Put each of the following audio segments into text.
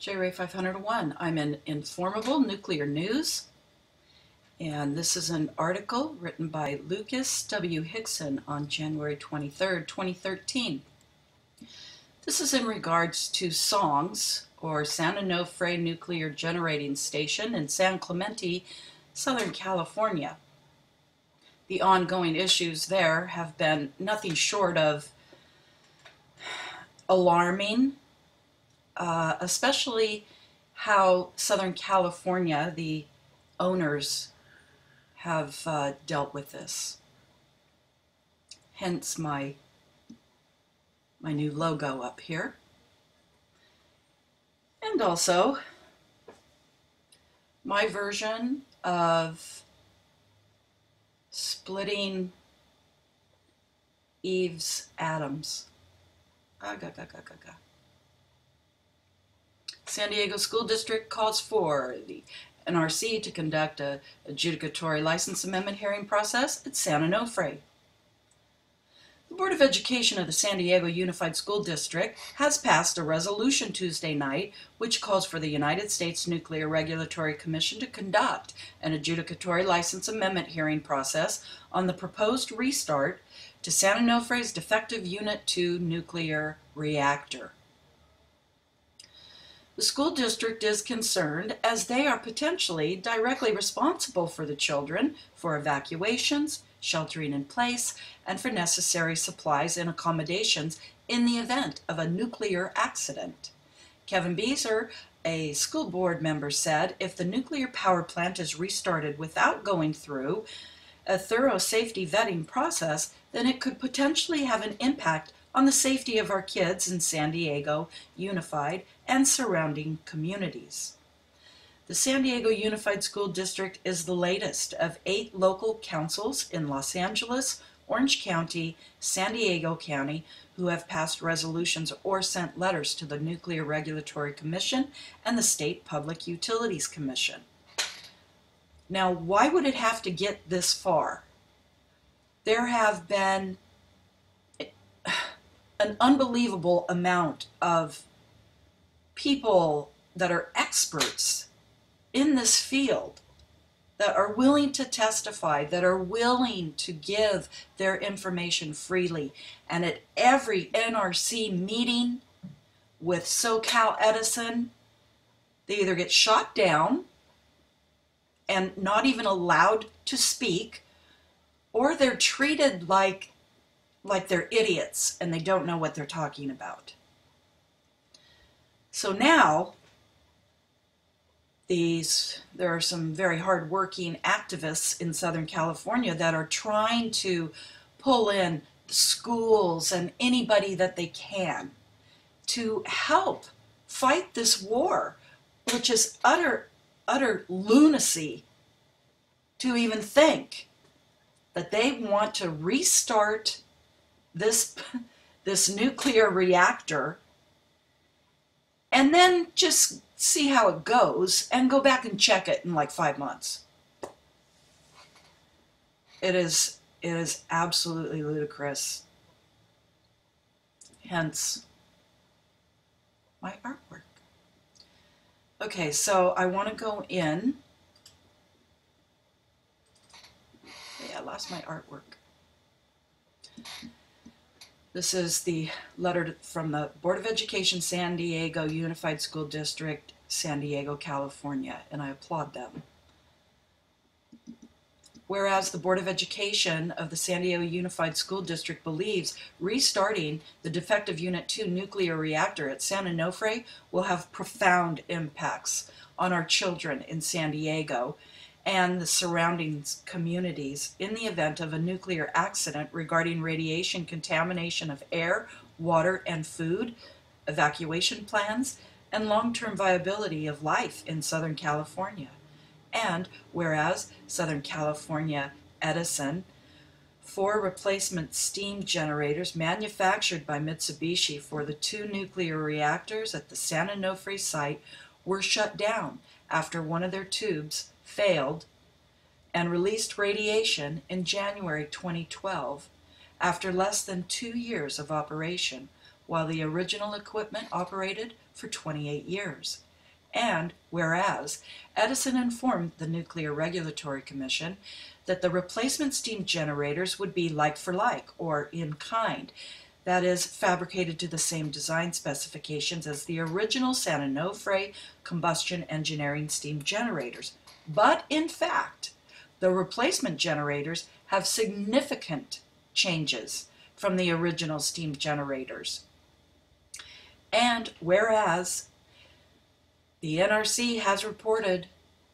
JRay 501. I'm in Enformable Nuclear News, and this is an article written by Lucas W. Hickson on January 23rd, 2013. This is in regards to SONGS, or San Onofre Nuclear Generating Station in San Clemente, Southern California. The ongoing issues there have been nothing short of alarming uh, especially how Southern California, the owners, have uh, dealt with this. Hence my my new logo up here. And also my version of splitting Eve's atoms. Ah, ga, ga, ga, ga, ga. San Diego School District calls for the NRC to conduct a adjudicatory license amendment hearing process at San Onofre. The Board of Education of the San Diego Unified School District has passed a resolution Tuesday night which calls for the United States Nuclear Regulatory Commission to conduct an adjudicatory license amendment hearing process on the proposed restart to San Onofre's defective Unit 2 nuclear reactor. The school district is concerned as they are potentially directly responsible for the children, for evacuations, sheltering in place, and for necessary supplies and accommodations in the event of a nuclear accident. Kevin Beiser, a school board member, said if the nuclear power plant is restarted without going through a thorough safety vetting process, then it could potentially have an impact on the safety of our kids in San Diego Unified and surrounding communities. The San Diego Unified School District is the latest of eight local councils in Los Angeles, Orange County, San Diego County who have passed resolutions or sent letters to the Nuclear Regulatory Commission and the State Public Utilities Commission. Now, why would it have to get this far? There have been an unbelievable amount of people that are experts in this field that are willing to testify, that are willing to give their information freely. And at every NRC meeting with SoCal Edison, they either get shot down and not even allowed to speak, or they're treated like like they're idiots and they don't know what they're talking about. So now, these there are some very hardworking activists in Southern California that are trying to pull in schools and anybody that they can to help fight this war, which is utter utter lunacy to even think that they want to restart this this nuclear reactor and then just see how it goes and go back and check it in like five months. It is it is absolutely ludicrous. Hence my artwork. Okay, so I want to go in. Yeah, I lost my artwork. This is the letter from the Board of Education San Diego Unified School District, San Diego, California, and I applaud them. Whereas the Board of Education of the San Diego Unified School District believes restarting the defective Unit 2 nuclear reactor at San Onofre will have profound impacts on our children in San Diego and the surrounding communities in the event of a nuclear accident regarding radiation contamination of air, water, and food, evacuation plans, and long-term viability of life in Southern California. And whereas Southern California Edison, four replacement steam generators manufactured by Mitsubishi for the two nuclear reactors at the San Onofre site were shut down after one of their tubes failed and released radiation in January 2012 after less than two years of operation, while the original equipment operated for 28 years. And whereas Edison informed the Nuclear Regulatory Commission that the replacement steam generators would be like for like or in kind, that is, fabricated to the same design specifications as the original San Onofre combustion engineering steam generators. But in fact, the replacement generators have significant changes from the original steam generators. And whereas the NRC has reported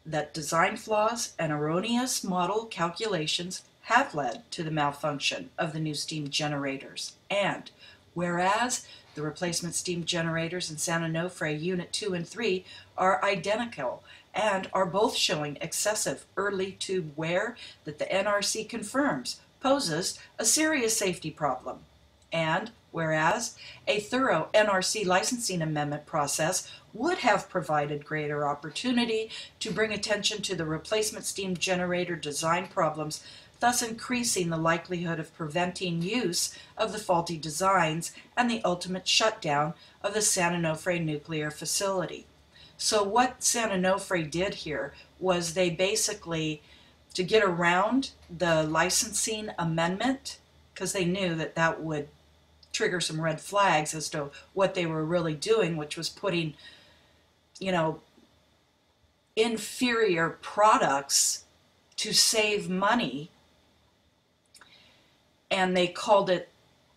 that design flaws and erroneous model calculations have led to the malfunction of the new steam generators. And whereas the replacement steam generators in San Onofre Unit 2 and 3 are identical and are both showing excessive early tube wear that the NRC confirms poses a serious safety problem. And whereas a thorough NRC licensing amendment process would have provided greater opportunity to bring attention to the replacement steam generator design problems, thus increasing the likelihood of preventing use of the faulty designs and the ultimate shutdown of the San Onofre nuclear facility. So what San Onofre did here was they basically, to get around the licensing amendment, because they knew that that would trigger some red flags as to what they were really doing, which was putting, you know, inferior products to save money. And they called it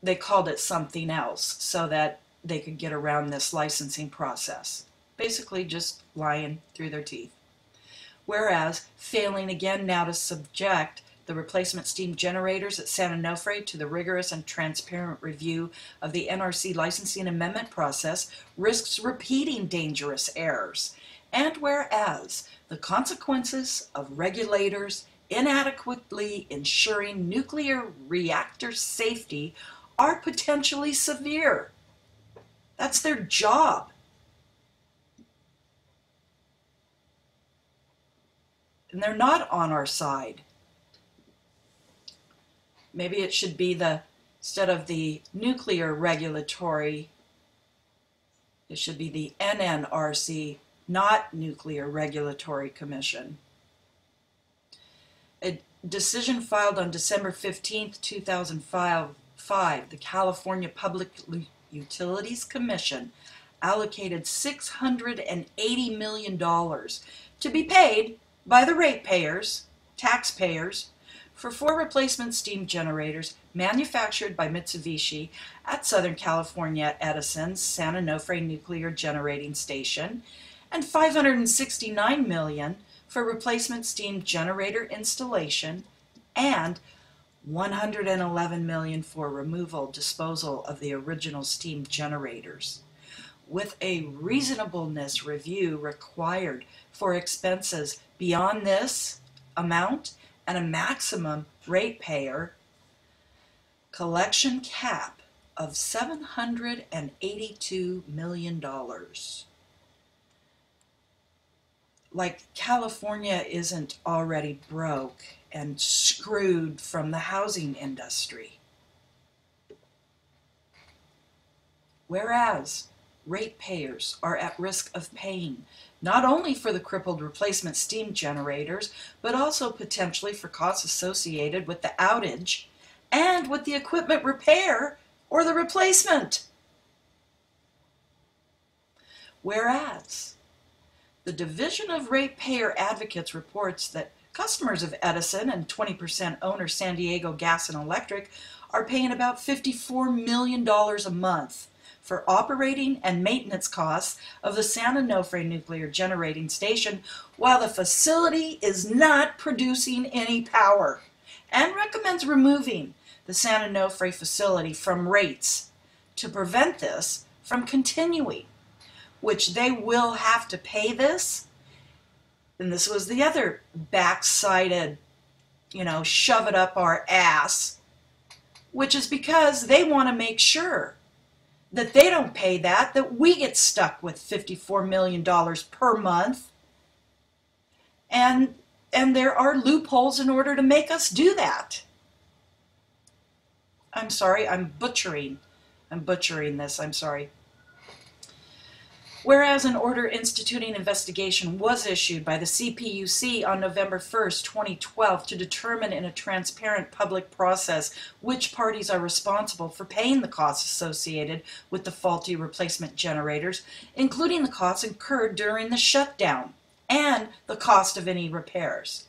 they called it something else so that they could get around this licensing process. Basically just lying through their teeth. Whereas failing again now to subject the replacement steam generators at San Onofre to the rigorous and transparent review of the NRC licensing amendment process risks repeating dangerous errors. And whereas the consequences of regulators inadequately ensuring nuclear reactor safety are potentially severe. That's their job. And they're not on our side. Maybe it should be the, instead of the nuclear regulatory, it should be the NNRC, not Nuclear Regulatory Commission. A decision filed on December 15, 2005, the California Public Utilities Commission allocated $680 million to be paid by the ratepayers, taxpayers, for four replacement steam generators manufactured by Mitsubishi at Southern California Edison's San Onofre Nuclear Generating Station, and 569 million for replacement steam generator installation and 111 million for removal disposal of the original steam generators. With a reasonableness review required for expenses beyond this amount and a maximum ratepayer collection cap of $782 million. Like California isn't already broke and screwed from the housing industry. Whereas ratepayers are at risk of paying not only for the crippled replacement steam generators, but also potentially for costs associated with the outage and with the equipment repair or the replacement. Whereas, the Division of Ratepayer Advocates reports that customers of Edison and 20% owner San Diego Gas and Electric are paying about $54 million a month for operating and maintenance costs of the San Onofre nuclear generating station while the facility is not producing any power and recommends removing the San Onofre facility from rates to prevent this from continuing, which they will have to pay this. And this was the other backsided, you know, shove it up our ass, which is because they want to make sure that they don't pay that, that we get stuck with $54 million per month. And, and there are loopholes in order to make us do that. I'm sorry, I'm butchering. I'm butchering this, I'm sorry. Whereas an order instituting investigation was issued by the CPUC on November 1, 2012 to determine in a transparent public process which parties are responsible for paying the costs associated with the faulty replacement generators, including the costs incurred during the shutdown and the cost of any repairs.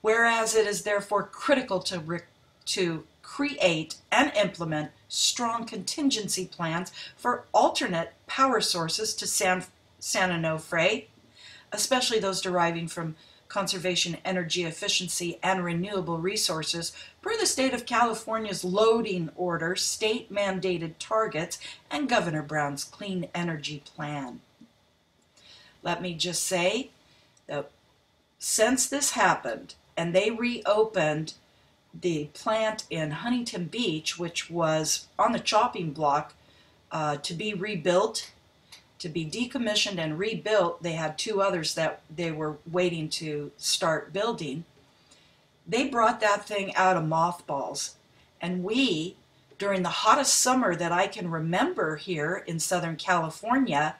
Whereas it is therefore critical to, re- to create and implement strong contingency plans for alternate power sources to San, San Onofre, especially those deriving from conservation, energy efficiency, and renewable resources per the state of California's loading order, state mandated targets, and Governor Brown's clean energy plan. Let me just say that since this happened and they reopened the plant in Huntington Beach, which was on the chopping block uh, to be rebuilt, to be decommissioned and rebuilt. They had two others that they were waiting to start building. They brought that thing out of mothballs. And we, during the hottest summer that I can remember here in Southern California,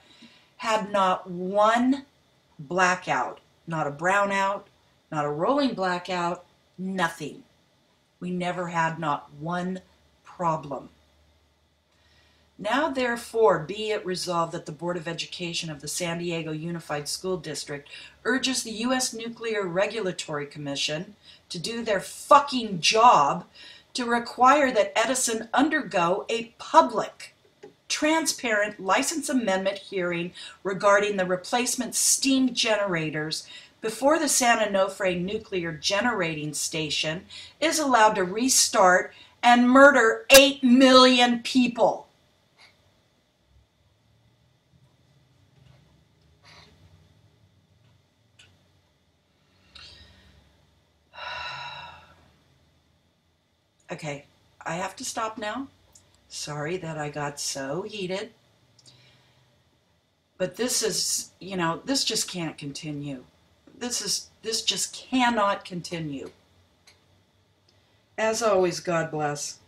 had not one blackout, not a brownout, not a rolling blackout, nothing. We never had not one problem. Now, therefore, be it resolved that the Board of Education of the San Diego Unified School District urges the U.S. Nuclear Regulatory Commission to do their fucking job to require that Edison undergo a public, transparent license amendment hearing regarding the replacement steam generators before the San Onofre nuclear generating station is allowed to restart and murder 8 million people. Okay, I have to stop now. Sorry that I got so heated. But this is, you know, this just can't continue this is this just cannot continue. As always, God bless.